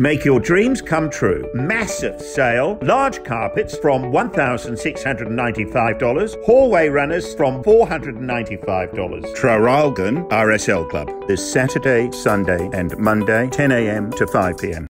Make your dreams come true. Massive sale. Large carpets from $1,695. Hallway runners from $495. Traralgon RSL Club. This Saturday, Sunday, and Monday, 10 a.m. to 5 p.m.